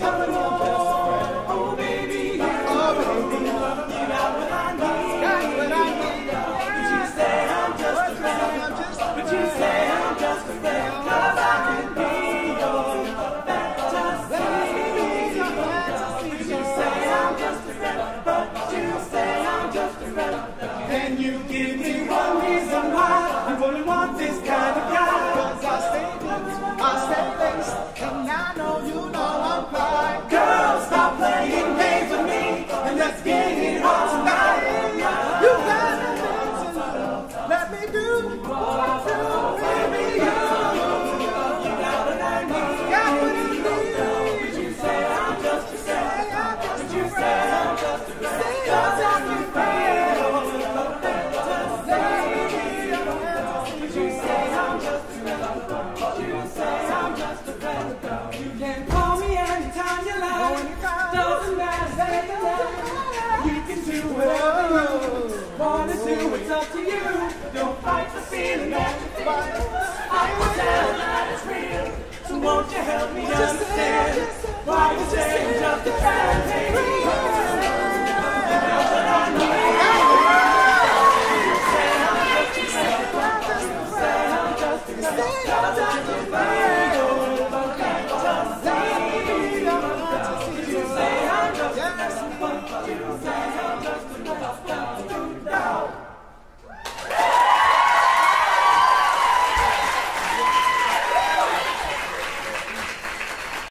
Tell me I'm justified. Can you give me one reason why I'm only want this? Won't you help me understand why you change just a past?